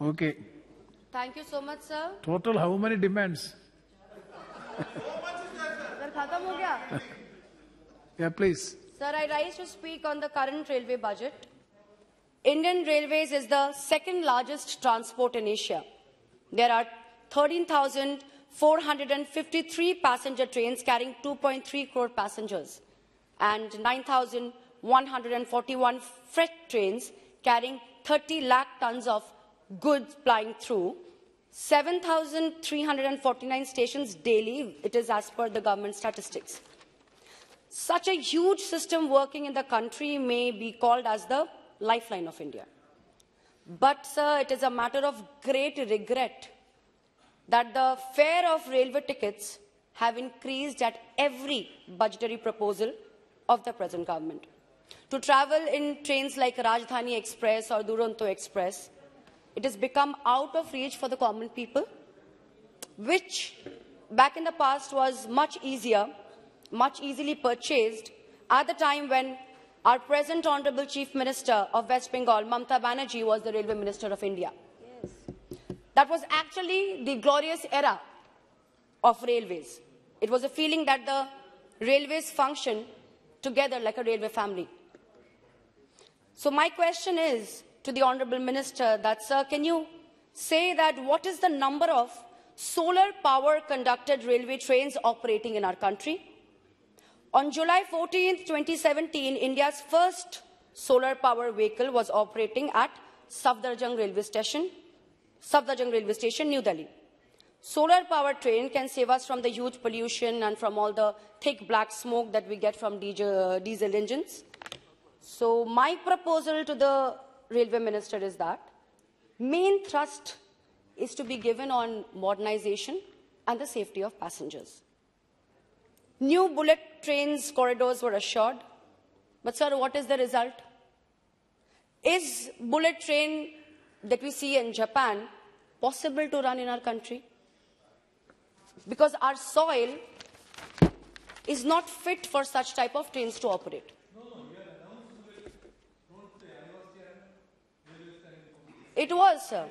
Okay. Thank you so much, sir. Total how many demands? Sir, khatam ho gaya? Yeah, please. Sir, I rise to speak on the current railway budget. Indian Railways is the second largest transport in Asia. There are 13,453 passenger trains carrying 2.3 crore passengers and 9,141 freight trains carrying 30 lakh tons of goods plying through 7,349 stations daily. It is as per the government statistics. Such a huge system working in the country may be called as the lifeline of India. But, sir, it is a matter of great regret that the fare of railway tickets have increased at every budgetary proposal of the present government. To travel in trains like Rajdhani Express or Duronto Express, it has become out of reach for the common people, which back in the past was much easier, much easily purchased at the time when our present Honorable Chief Minister of West Bengal, Mamta Banerjee, was the Railway Minister of India. That was actually the glorious era of railways. It was a feeling that the railways function together like a railway family. So my question is to the Honorable Minister that, sir, can you say that what is the number of solar power conducted railway trains operating in our country? On July 14, 2017, India's first solar power vehicle was operating at Safdarjung railway station, Safdarjung railway station, New Delhi. Solar power train can save us from the huge pollution and from all the thick black smoke that we get from diesel, uh, diesel engines. So my proposal to the railway minister is that main thrust is to be given on modernization and the safety of passengers. New bullet trains corridors were assured. But, sir, what is the result? Is bullet train that we see in Japan possible to run in our country? Because our soil is not fit for such type of trains to operate. It was, sir.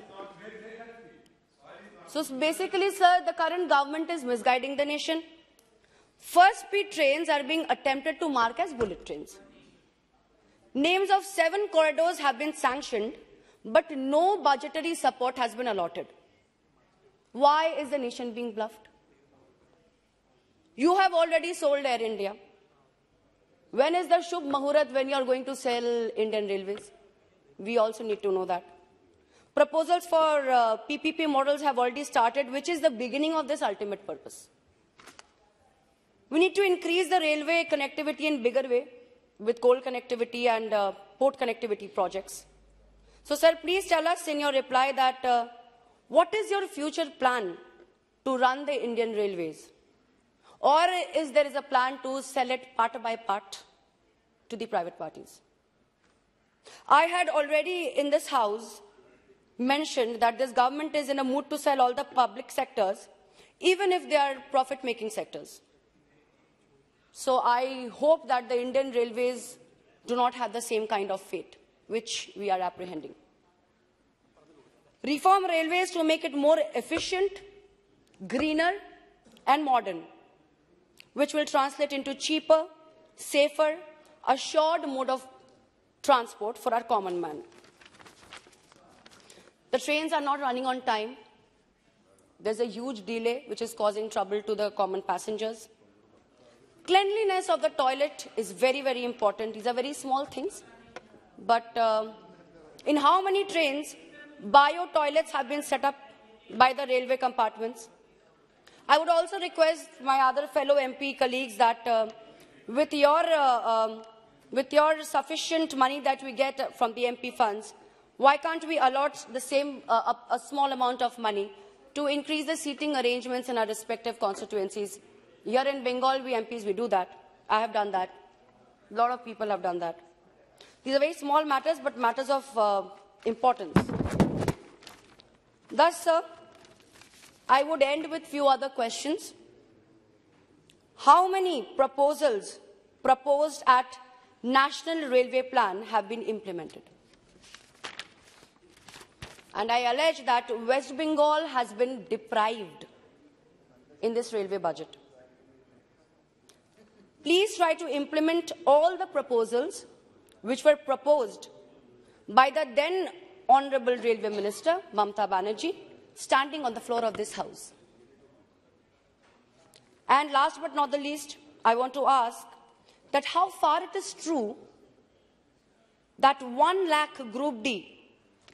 So basically, sir, the current government is misguiding the nation. First speed trains are being attempted to mark as bullet trains. Names of seven corridors have been sanctioned, but no budgetary support has been allotted. Why is the nation being bluffed? You have already sold Air India. When is the Shubh Mahurat when you are going to sell Indian Railways? We also need to know that. Proposals for uh, PPP models have already started, which is the beginning of this ultimate purpose. We need to increase the railway connectivity in bigger way with coal connectivity and uh, port connectivity projects. So, sir, please tell us in your reply that uh, what is your future plan to run the Indian railways? Or is there is a plan to sell it part by part to the private parties? I had already in this house mentioned that this government is in a mood to sell all the public sectors, even if they are profit-making sectors. So I hope that the Indian railways do not have the same kind of fate, which we are apprehending. Reform railways to make it more efficient, greener, and modern, which will translate into cheaper, safer, assured mode of transport for our common man. The trains are not running on time. There's a huge delay, which is causing trouble to the common passengers. Cleanliness of the toilet is very, very important. These are very small things. But uh, in how many trains bio toilets have been set up by the railway compartments? I would also request my other fellow MP colleagues that uh, with, your, uh, um, with your sufficient money that we get from the MP funds, why can't we allot the same, uh, a, a small amount of money to increase the seating arrangements in our respective constituencies? Here in Bengal, we MPs, we do that. I have done that. A lot of people have done that. These are very small matters, but matters of uh, importance. Thus, sir, I would end with a few other questions. How many proposals proposed at National Railway Plan have been implemented? And I allege that West Bengal has been deprived in this railway budget. Please try to implement all the proposals which were proposed by the then Honorable Railway Minister, Mamta Banerjee, standing on the floor of this House. And last but not the least, I want to ask that how far it is true that 1 lakh Group D,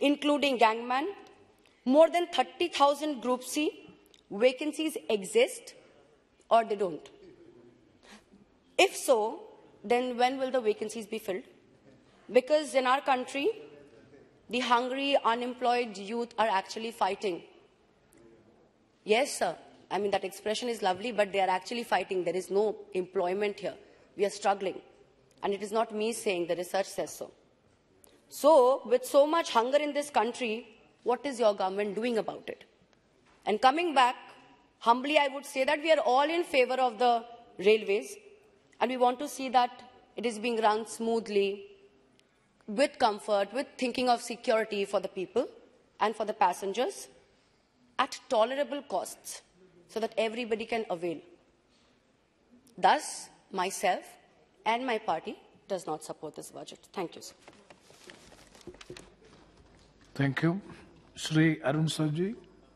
including gangman, more than 30,000 Group C vacancies exist or they don't. If so, then when will the vacancies be filled? Because in our country, the hungry, unemployed youth are actually fighting. Yes, sir. I mean, that expression is lovely, but they are actually fighting. There is no employment here. We are struggling. And it is not me saying, the research says so. So, with so much hunger in this country, what is your government doing about it? And coming back, humbly, I would say that we are all in favor of the railways, and we want to see that it is being run smoothly, with comfort, with thinking of security for the people and for the passengers at tolerable costs so that everybody can avail. Thus, myself and my party does not support this budget. Thank you, sir. Thank you. Sri Arun Savji.